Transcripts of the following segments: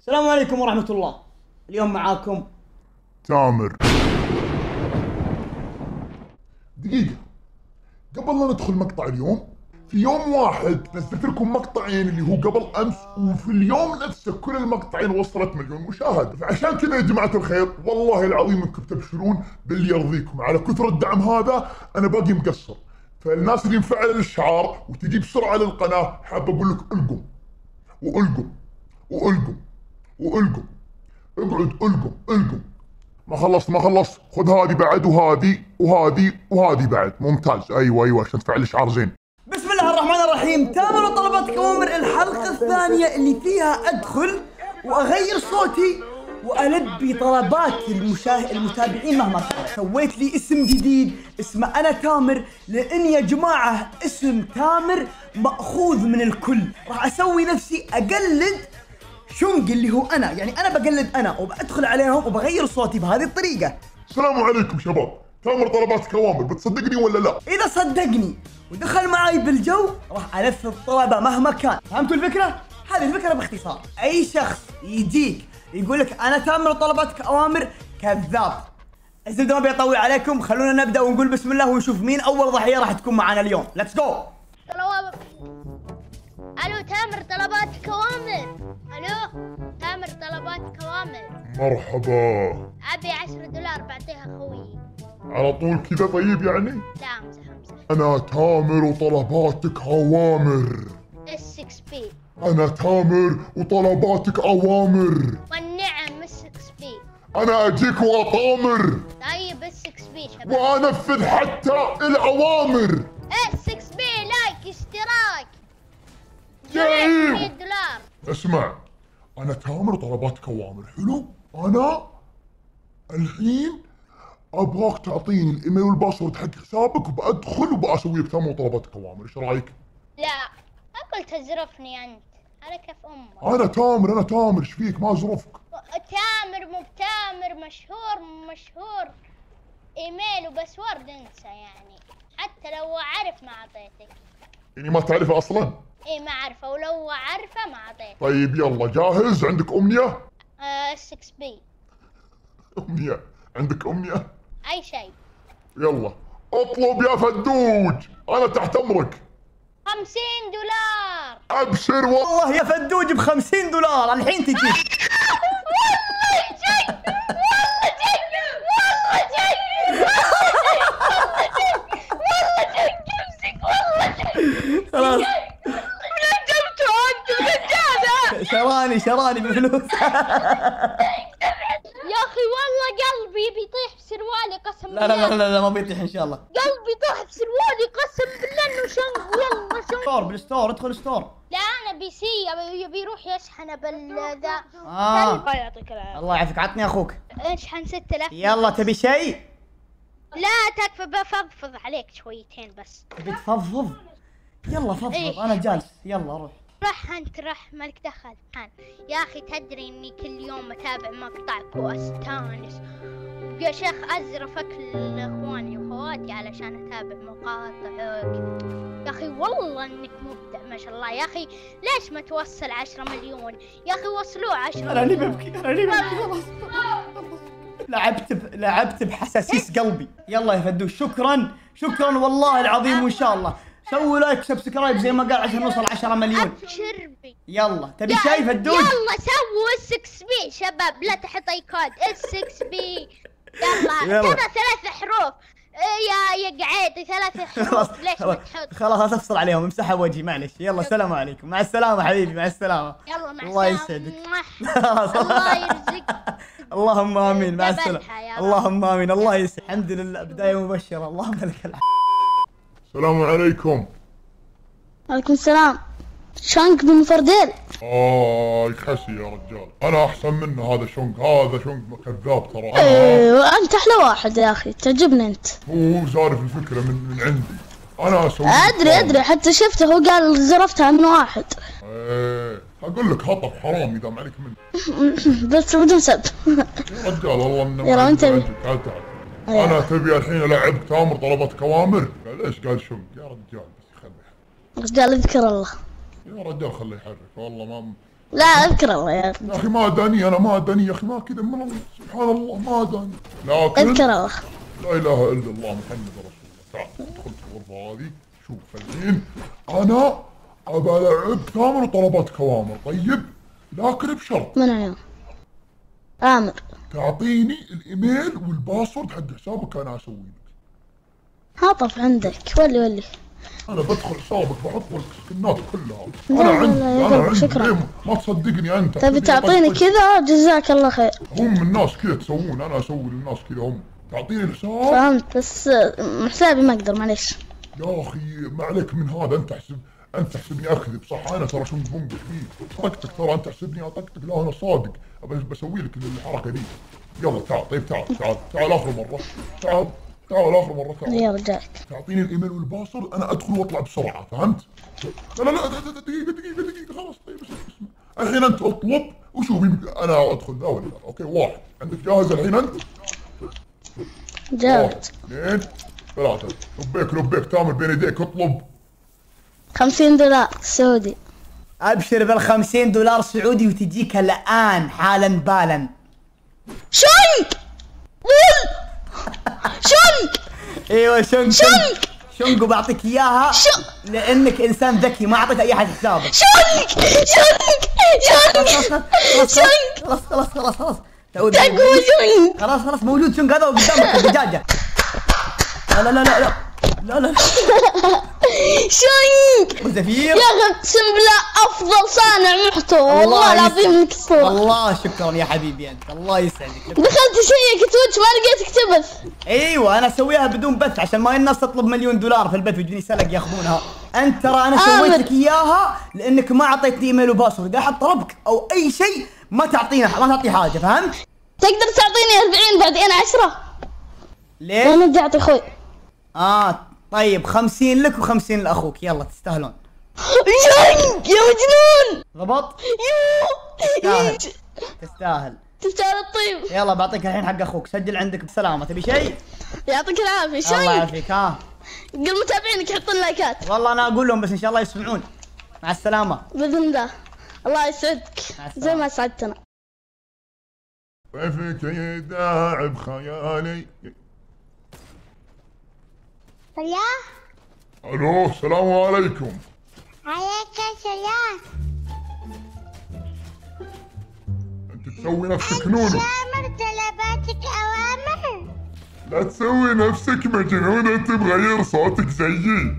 السلام عليكم ورحمة الله. اليوم معاكم. تامر. دقيقة. قبل لا ندخل مقطع اليوم في يوم واحد نزلت لكم مقطعين اللي هو قبل أمس وفي اليوم نفسه كل المقطعين وصلت مليون مشاهدة. فعشان كذا يا جماعة الخير والله العظيم انكم تبشرون باللي يرضيكم. على كثر الدعم هذا أنا باقي مقصر. فالناس اللي مفعل الاشعار وتجي بسرعة للقناة حاب أقول لك القم والقم والقم والقم اقعد القم القم ما خلصت ما خلصت. خذ هذه بعد وهذه وهذه وهذه بعد. ممتاز. أيوه أيوه. عشان تفعل الاشعار زين بسم الله الرحمن الرحيم. تامر وطلبات كوامر الحلقة الثانية اللي فيها أدخل وأغير صوتي وألبي طلبات المشاه... المتابعين مهما كان. سويت لي اسم جديد اسمه أنا تامر. لأن يا جماعة اسم تامر مأخوذ من الكل. راح أسوي نفسي أقلد شونج اللي هو أنا. يعني أنا بقلد أنا وبأدخل عليهم وبغير صوتي بهذه الطريقة. السلام عليكم شباب. تامر طلباتك اوامر بتصدقني ولا لا؟ إذا صدقني ودخل معي بالجو راح انفذ طلبه مهما كان. فهمتوا الفكرة؟ هذه الفكرة باختصار. أي شخص يجيك يقول لك أنا تامر طلباتك اوامر كذاب. الزبده ما بيطول عليكم خلونا نبدأ ونقول بسم الله ونشوف مين أول ضحية راح تكون معنا اليوم. let's go طلبات ألو تامر طلباتك اوامر. ألو تامر طلباتك اوامر. مرحبا. أبي 10 دولار بعطيها أخوي على طول كذا طيب يعني؟ لا امزح امزح أنا تامر وطلباتك أوامر. S 6 B أنا تامر وطلباتك أوامر. والنعم S 6 B أنا أجيك وأتامر. طيب S 6 B شباب وأنفذ حتى الأوامر S 6 B like اشتراك جميل. 100 دولار اسمع أنا تامر وطلباتك اوامر حلو؟ أنا الحين أبغاك تعطيني الإيميل وال password حق حسابك وبأدخل وبأسوي لك تامر وطلباتك اوامر إيش رأيك؟ لا أقول تزرفني أنت. على كيف أمك. أنا تامر أنا تامر. إيش فيك؟ ما أزرفك. تامر مو بتامر مشهور مو مشهور. إيميل وباسورد انسى يعني. حتى لو اعرف ما أعطيتك. يعني ما تعرفه أصلا. اي ما أعرفه. ولو اعرفه ما اعطيتك طيب يلا جاهز؟ عندك أمنية؟ آه 6 بي أمنية. عندك أمنية؟ أي شيء. يلا. اطلب يا فدوج. أنا تحت أمرك. 50 دولار. أبشر والله والله يا فدوج ب 50 دولار. الحين تجي والله شيء والله شيء والله شيء والله شيء والله شيء امسك والله شيء خلاص من جبته انت الرجال شراني بفلوس. يا أخي والله قلبي بيطيح بسروالي قسم لا لا لا لا, لا ما بيطيح إن شاء الله. قلبي طاح بسروالي قسم بالله إنه شنق. والله شنق. ستور بالستور ادخل ستور لا أنا بي سي يبي يروح يشحن بال ذا. آه. الله يعطيك العافية. الله يعافيك. عطني أخوك. اشحن 6000 يلا تبي شيء؟ لا تكفى بفضفض عليك شويتين بس. تبي تفضفض؟ يلا فضفض. إيه. أنا جالس. يلا روح. رح انت رح مالك دخل. حان يا أخي تدري إني كل يوم أتابع مقطعك واستانس يا شيخ أزرفك لاخواني واخواتي علشان أتابع مقاطعك. يا أخي والله إنك مبدع ما شاء الله. يا أخي ليش ما توصل عشرة مليون؟ يا أخي وصلوه عشرة أنا لي مليون. ببكي أنا لي ببكي. خلاص لعبت ب... لعبت بحساسيس قلبي. يلا يا فدوش شكرا شكرا والله العظيم وإن شاء الله. سووا like subscribe زي ما قال عشان نوصل 10 مليون. ابشر بي يلا تبي شيء فدوش يلا سووا S 6 B شباب لا تحط اي كود S 6 B يلا. ترى ثلاث حروف. إيه يا يا قعيدي ثلاث خلاص حروف. ليش ما خلاص تحط؟ خلاص لا تفصل عليهم امسحها بوجهي معلش. يلا السلام عليكم. مع السلامة حبيبي مع السلامة. يلا مع الله السلامة. يسعدك. الله يرزقك. اللهم آمين مع رب. اللهم آمين. الله يسعدك. الحمد لله. بداية مبشرة. اللهم لك الحمد. السلام عليكم. عليكم السلام. شانك بن فرديل آه يخسي يا رجال. أنا أحسن منه هذا شونق هذا شونق كذاب ترى. أنا أيوه انت أحلى واحد يا أخي تعجبني أنت. هو زارف الفكرة من, من عندي. أنا أسوي لك أدري. ادري حتى شفته هو قال زرفتها من واحد. إيه أقول لك هطف حرام إذا ما عليك منه. بس بدون سب. يا رجال والله إنه يلا. عندك، تعال تعال. يلا. أنا تبي الحين ألعب تامر طلبات كوامر؟ قال ليش قال شونق يا رجال بس خليه رجال اذكر الله. يا رجال خليه يحرك. والله ما لا اذكر الله يا أخي يا أخي ما داني أنا ما داني يا أخي ما كذا. من الله سبحان الله ما داني. لكن اذكر الله. لا إله إلا الله محمد رسول الله. تعال ادخل في الغرفة هذه. شوف الحين أنا أبى ألعب كامل وطلبات كوامر. طيب لكن بشرط من عيون آمر. تعطيني الإيميل والباسورد حق حسابك أنا أسوي لك. هطف عندك ولي ولي. أنا بدخل حسابك بحط لك سكنات كلها أنا عندي أنا عندي. شكراً. ليه ما تصدقني أنت. تبي تعطيني. كذا؟ جزاك الله خير. هم الناس كذا تسوون أنا أسوي للناس كذا هم. تعطيني الحساب. فهمت بس حسابي ما أقدر معليش. يا أخي ما عليك من هذا أنت احسب أنت تحسبني أكذب صح؟ أنا ترى شنو بنقش فيه طقتك ترى أنت تحسبني اطقتك لا أنا صادق. بسوي لك الحركة دي. يلا تعال طيب تعال تعال تعال آخر مرة. تعال تعال آخر مرة تعال. يا رجال تعطيني الإيميل والباسورد أنا أدخل وأطلع بسرعة فهمت؟ لا لا لا دقيقة دقيقة دقيقة خلاص طيب اسمع اسمع الحين أنت أطلب وشوف أنا أدخل. لا ولا لا. أوكي واحد. عندك جاهز الحين أنت؟ واحد اثنين ثلاثة. لبيك لبيك. تامر بين يديك اطلب. 50 دولار سعودي. أبشر بالخمسين دولار سعودي وتجيك الآن حالا بالا. شنك! شنك! إيوه شنق شنق شنق وبعطيك إياها. لأنك إنسان ذكي ما أعطيك أي أحد حسابك. شنك! شنك! شنك! شنك! خلاص خلاص خلاص خلاص. تقوى شنك خلاص خلاص موجود شنق هذا قدامك الدجاجه لا لا لا لا. لا لا لا. شنك وزفير. يا أخي أقسم بالله أفضل صانع محتوى. والله العظيم. انك اسطوره والله شكرا يا حبيبي أنت. الله يسعدك. دخلت اشيك تويتش ما لقيتك تبث. أيوه أنا اسويها بدون بث عشان ما الناس تطلب مليون دولار في البث ويجوني سلق ياخذونها. أنت ترى أنا سويت آمر. لك إياها لأنك ما أعطيتني إيميل وباسورد. احد طلبك أو أي شيء ما تعطينا ما تعطي حاجة فهمت؟ تقدر تعطيني 40 بعدين 10 ليه؟ أنا بدي أعطي أخوي آه طيب 50 لك و50 لأخوك. يلا تستاهلون. شنك يا مجنون! ضبط؟ يوه. تستاهل. تستاهل. تستاهل الطيب. يلا بعطيك الحين حق أخوك. سجل عندك بسلامة. تبي شيء؟ يعطيك العافية. الله شنك يعافيك. ها. قل متابعينك يحطون لايكات. والله أنا أقول لهم بس إن شاء الله يسمعون. مع السلامة. بإذن الله. الله يسعدك. زي ما سعدتنا. كيفك يداعب خيالي. يا ألو السلام عليكم. عليك السلام أنت تسوي نفسك نونو. شامر طلباتك أوامر. لا تسوي نفسك مجنونة تبغير صوتك زيي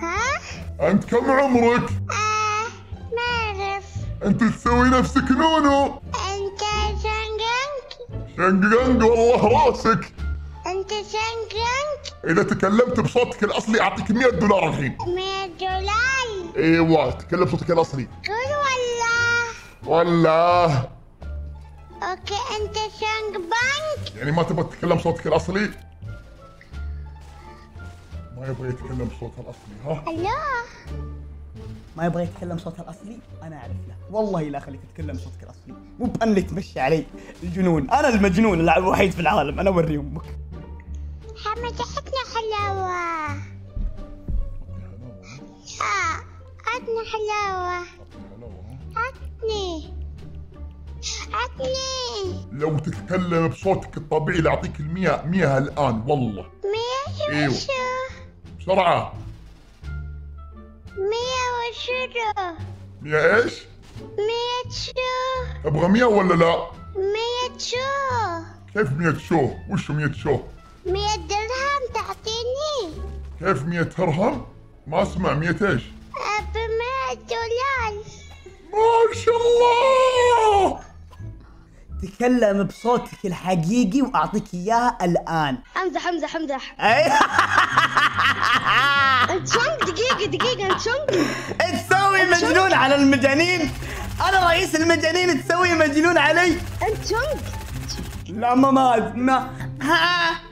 ها؟ أنت كم عمرك؟ آه ما أعرف. أنت تسوي نفسك نونو. أنت شنقنك شنقنق والله راسك. أنت شنقنك إذا تكلمت بصوتك الأصلي أعطيك 100 دولار الحين. 100 دولار؟ إيوه تكلم بصوتك الأصلي. قول والله. والله. okay أنت شنق بنك يعني ما تبغى تتكلم بصوتك الأصلي؟ ما يبغى يتكلم بصوته الأصلي ها؟ ألو؟ ما يبغى يتكلم صوتها الأصلي؟ أنا أعرف له والله لا اخليك تتكلم صوتك الأصلي. مو بان اللي تمشي علي الجنون أنا المجنون الوحيد في العالم. أنا اوري أمك. حمد عطنا حلاوة آه عطنا حلاوة عطني عطني لو تتكلم بصوتك الطبيعي اللي أعطيك المية مية الآن والله مية. وشو بسرعة مية وشو مية إيش؟ مية شو أبغى مية ولا لا؟ مية شو كيف مية شو؟ وشو مية شو؟ مية درهم تعطيني. كيف مية درهم؟ ما أسمع مية إيش؟ أبي مية دولار. ما شاء الله! تكلم بصوتك الحقيقي وأعطيك إياها الآن. امزح امزح امزح أي. انت شنق دقيقة دقيقة انت شنق تسوي مجنون على المجانين. أنا رئيس المجانين تسوي مجنون علي. انت شنق لا ما ما ما. ها.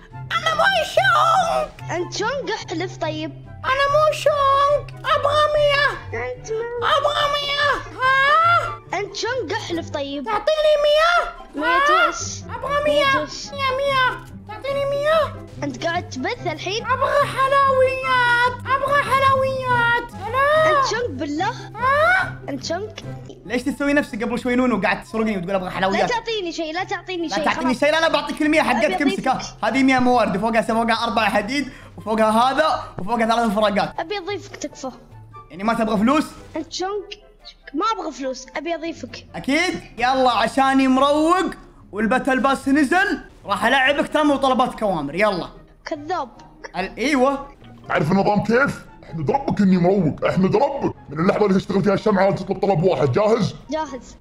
مو شونك. أنت شنق احلف طيب. أنا مو شونك. أبغى مية. أنت أبغى مية. ها؟ أنت شنق احلف طيب. تعطيني مية؟ مية وش أبغى مية. مية وش مية مية. تعطيني مية. أنت قاعد تبث الحين؟ أبغى حلويات. أبغى حلويات. انت شنك بالله؟ انت شنك ليش تسوي نفسك قبل شوي نونو؟ قاعد تسرقني وتقول أبغى لا حلويات تعطيني شيء لا تعطيني لا شيء تعطيني خلاص. شيء. لا لا بعطيك المية حقتك امسك. هذه 100 موارد وفوقها فوقها أربع حديد وفوقها هذا وفوقها ثلاث فراقات أبي أضيفك تكفى. يعني ما تبغى فلوس؟ انت شنك. ما أبغى فلوس أبي أضيفك. أكيد؟ يلا عشاني مروق وال battle pass نزل. راح ألعبك تامر وطلباتك اوامر. يلا. كذاب. إيوه. تعرف النظام كيف؟ احمد ربك اني مروق احمد ربك من اللحظة اللي تشتغل فيها الشمعة تطلب طلب واحد جاهز؟ جاهز.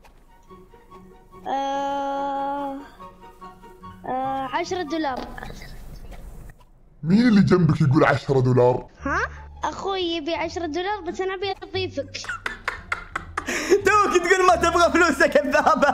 آه... آه... عشرة دولار. مين اللي جنبك يقول 10 دولار؟ ها؟ أخوي يبي عشرة دولار بس أنا أبي أضيفك. توك تقول ما تبغى فلوس يا كذابه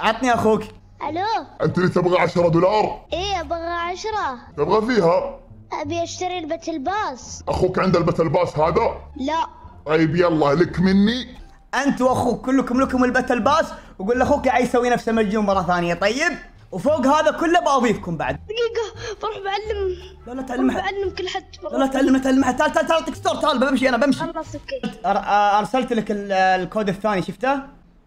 عطني أخوك. ألو؟ أنت اللي تبغى 10 دولار؟ إيه أبغى عشرة. تبغى فيها؟ أبي أشتري ال battle pass أخوك عنده ال battle pass هذا؟ لا. طيب يلا لك مني. أنت وأخوك كلكم لكم ال battle pass وقول لأخوك عايز يسوي نفسه مجنون مرة ثانية طيب؟ وفوق هذا كله بأضيفكم بعد. دقيقة بروح بعلم. لا لا تعلم. بعلم كل حد لا لا تعلم تعلم. تعال تعال تعال اعطيك store تعال بمشي أنا بمشي. خلاص okay. أر- آه، أرسلت لك ال- الكود الثاني شفته؟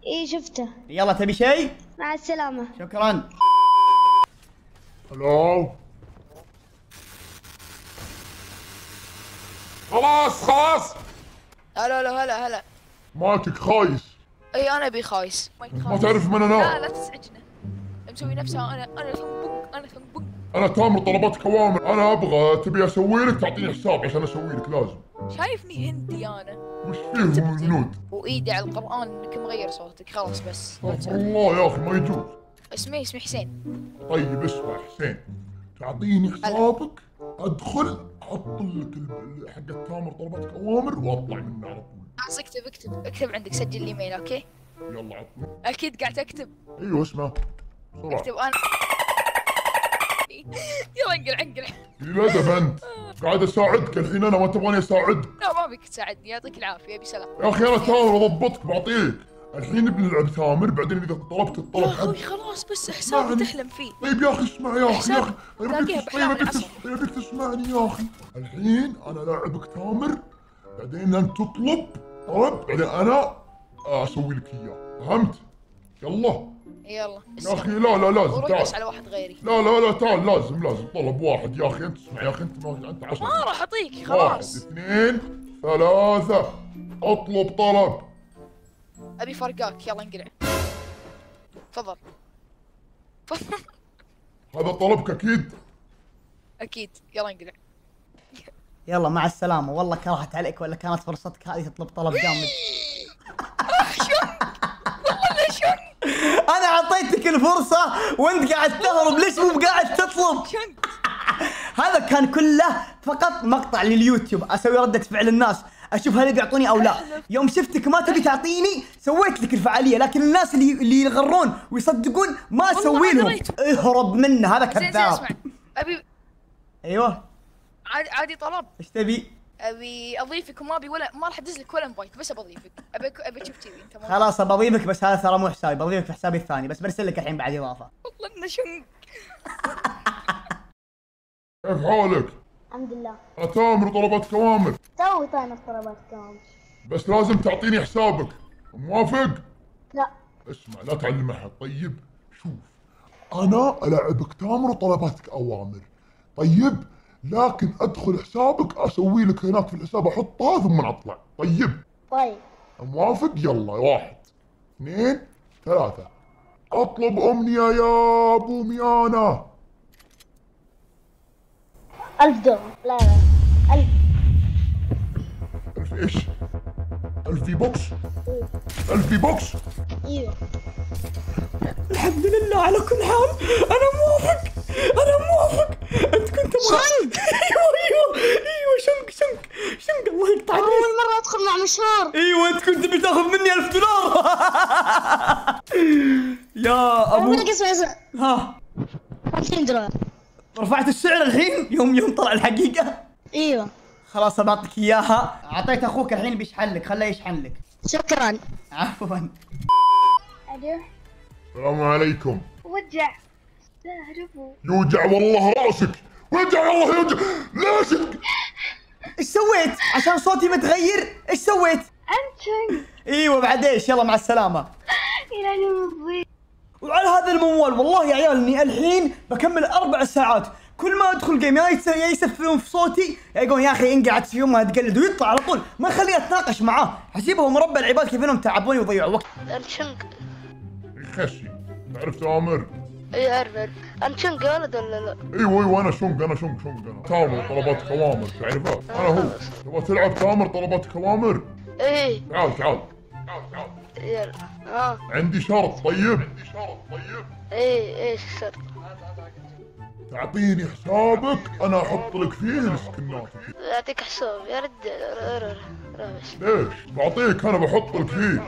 إيه شفته. يلا تبي شيء؟ مع السلامة. شكرا. ألو خلاص خلاص. هلا هلا هلا هلا. مايكك خايس. إي أنا أبي خايس. ما تعرف من لا أنا؟ لا تزعجنا. مسوي نفسها. أنا أنا ثنبق أنا ثنبق أنا تامر طلبات كوامر. أنا أبغى تبي أسوي لك تعطيني حساب عشان أسوي لك لازم. شايفني هندي أنا. وش فيه هنود؟ وإيدي على القرآن إنك مغير صوتك. خلاص بس. الله يا أخي ما يجوز. اسمي اسمي حسين. طيب اسمع حسين. تعطيني حسابك؟ أدخل. أحط لك حق التامر طلبات كوامر وأطلع منه على طول. خلاص اكتب اكتب اكتب عندك سجل الايميل أوكي؟ يلا عطني. أكيد قاعد أكتب. أيوه اسمع. بسرعة. أكتب أنا. يلا انقلع انقلع. لا ده أنت. قاعد أساعدك الحين أنا ما تبغاني أساعدك. لا ما بيك تساعدني يعطيك العافية أبي سلام. يا أخي أنا تامر اضبطك بعطيك. الحين بنلعب تامر بعدين إذا طلبت يا الطلب أخوي حق خلاص بس حسابي. تحلم فيه. طيب يا أخي اسمع يا أخي يا أخي. بدك طيب بدك تسمعني يا أخي. الحين أنا لاعبك تامر بعدين أنت تطلب طلب بعدين أنا أسوي لك إياه. فهمت؟ يلا. يلا يا أخي لا لا لازم تعال. على واحد غيري. لا لا لا تعال لازم لازم. طلب واحد يا أخي أنت اسمع يا أخي أنت ما أنت عشرة. ما راح اعطيك واحد خلاص. اثنين ثلاثة. أطلب طلب. أبي فرقاك يلا انقلع. تفضل. تفضل هذا طلبك أكيد. أكيد يلا انقلع. يلا مع السلامة. والله كرهت عليك ولا كانت فرصتك هذه تطلب طلب جامد؟ أنا أعطيتك الفرصة وأنت قاعد تهرب ليش مو قاعد تطلب؟ هذا كان كله فقط مقطع لليوتيوب. أسوي ردة فعل الناس. أشوف هل بيعطوني أو لا. يوم شفتك ما تبي تعطيني سويت لك الفعالية لكن الناس اللي اللي يغرون ويصدقون ما أسوي لهم. اهرب منه هذا كذاب. اسمع. ابي أيوه. عادي عادي طلب. إيش تبي؟ أبي أضيفك وما أبي ولا ما راح ادز لك ولا invite بس بضيفك أبي أبي أشوف تي في انت خلاص بضيفك بس هذا ترى مو حسابي. بضيفك في حسابي الثاني بس برسل لك الحين بعد إضافة. والله إنه شنك كيف حالك؟ الحمد لله. أنا تامر طلبات كوامر. توي طاينة طلبات كمان بس لازم تعطيني حسابك. موافق؟ لا. اسمع لا تعلم احد طيب شوف. أنا العبك تامر وطلباتك اوامر طيب لكن أدخل حسابك أسوي لك هناك في الحساب أحطها ثم اطلع طيب. طيب. موافق؟ يلا واحد اثنين ثلاثة. أطلب أمنية يا أبو ميانا. ألف دولار. لا لا ألف. ألف إيش؟ ألف V-Bucks؟ ألف V-Bucks؟ أيوه. الحمد لله على كل حال. أنا موافق. أنا موافق. أنت كنت شنك أيوه أيوه أيوه. شنك شنك شنك. الله يقطع أول مرة أدخل مع مشهور أيوه أنت كنت بتاخذ مني ألف دولار. يا أبو. أقول لك اسمع اسمع ها 50 دولار رفعت السعر الحين؟ يوم يوم طلع الحقيقة. إيوه. خلاص بعطيك إياها. أعطيت أخوك الحين بيشحن لك. خليه يشحن لك. شكرا. عفوا. ألو. السلام عليكم. وجع. يوجع والله راسك. وجع والله يوجع. ليش إيش سويت؟ عشان صوتي متغير؟ إيش سويت؟ انت إيوه بعد إيش؟ يلا مع السلامة. إلى المضي وعلى هذا الموال والله يا عيال إني الحين بكمل أربع ساعات. كل ما أدخل جيم يا يسفلون في صوتي يا يقولون يا أخي انقعد في يوم ما تقلد ويطلع على طول. ما خليني أتناقش معاه. حسيبه مربع العباد كيف إنهم تعبوني ويضيعوا وقت. أنشنق. خشي تعرف تامر إي أعرف أعرف. أنشنق يا ولد ولا لا؟ إيوه إيوه أنا شنق أنا شنق شنق. أنا تامر طلبات كوامر تعرفه؟ أنا هو. تبغى تلعب تامر طلبات كوامر؟ إيه تعال تعال. يلا. آه. عندي شرط طيب. عندي شرط طيب إيه إيش الشرط؟ تعطيني حسابك أنا أحط لك فيه السكنات يعطيك حساب يا رجال بس ليش؟ بعطيك أنا بحط لك فيه.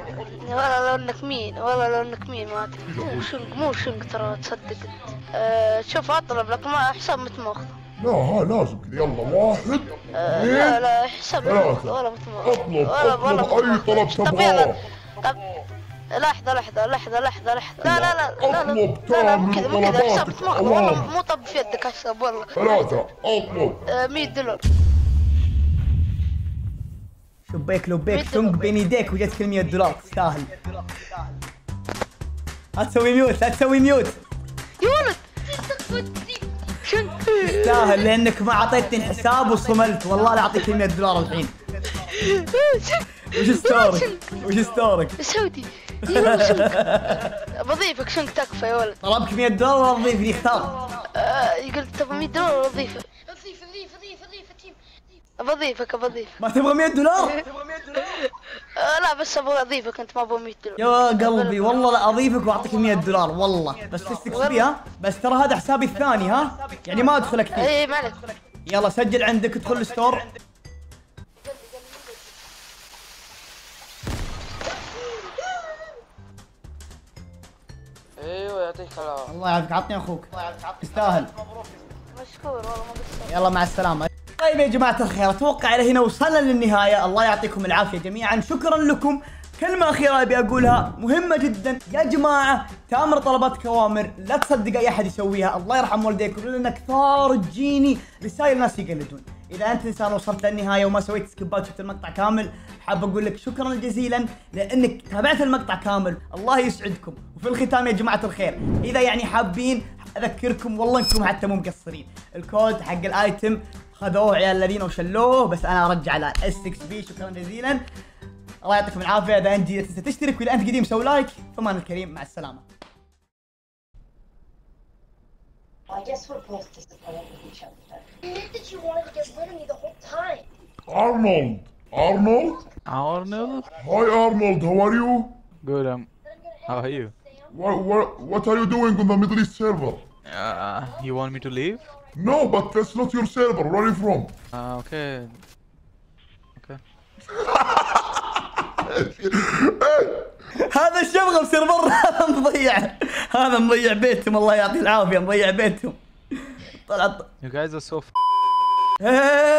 والله لو إنك مين والله لو إنك مين ما أدري. مو شنق مو شنق ترى تصدق أنت. آه شوف أطلب لك ما حساب متماخذ لا ها لازم. كذا يلا واحد آه لا لا حساب. متماخذ ولا متماخذ أطلب ولا ولا أطلب أي. طلب تبغاه. طب لحظة لحظة لحظة لحظة لحظة. لا لا لا لا لا اطلب لا لا مو كذا مو كذا حساب والله. مو طب في يدك حساب والله. ثلاثة اطلب آه، 100 دولار. شبيك لبيك دولار. بين يديك وجتك ال 100 دولار تستاهل. لا تسوي mute لا تسوي mute. يا ولد. تستاهل لأنك ما أعطيتني الحساب وصملت. والله لا أعطيك ال 100 دولار الحين. وش store ك وش store ك سعودي. بضيفك شنك تكفى يا ولد؟ طلبك 100 دولار ولا تضيفني اختار آه، يقول تبغى 100 دولار ولا بضيفك ضيف ضيف ضيف ضيف تيم. بضيفك بضيفك ما تبغى 100 دولار؟ آه، لا بس أبغى اضيفك انت ما أبغى 100 دولار. يا قلبي والله لا أضيفك وأعطيك 100 دولار والله. بس تستكس فيها بس ترى هذا حسابي الثاني ها؟ يعني ما أدخلك فيه. اي ما عليك. يلا سجل عندك ادخل ال store. يعطيك العافية. الله يعافيك. عطني أخوك. تستاهل مشكور والله ما قصرت يلا مع السلامة. طيب يا جماعة الخير أتوقع إلى هنا وصلنا للنهاية. الله يعطيكم العافية جميعا. شكرا لكم. كلمة أخيرة أبي أقولها مهمة جدا. يا جماعة تأمر طلبات كوامر. لا تصدق أي أحد يسويها. الله يرحم والديكم لأن كثار تجيني رسائل ناس يقلدون. إذا أنت إنسان وصلت للنهاية وما سويت سكيبات وشفت المقطع كامل حاب أقول لك شكرا جزيلا لأنك تابعت المقطع كامل. الله يسعدكم. وفي الختام يا جماعة الخير إذا يعني حابين أذكركم والله انكم حتى مو مقصرين. الكود حق ال item خذوه عيال الذين وشلوه بس أنا أرجع على اس 6 بي شكرا جزيلا. الله يعطيكم العافية. إذا أنت تشترك وإذا أنت قديم سوي like ثم الكريم. مع السلامة. I guess we're both disappointed with each other. You knew that you wanted to get rid of me the whole time. Arnold! Arnold? Arnold? Hi Arnold, how are you? Good, um, how are you? What, what, what are you doing on the Middle East server? Uh, you want me to leave? No, but that's not your server. Where are you from? Uh, okay. Okay. هذا الشبغه بسيرفر هذا مضيع. هذا مضيع بيتهم. الله يعطيه العافية. مضيع بيتهم. طلع You guys are so f- إيه.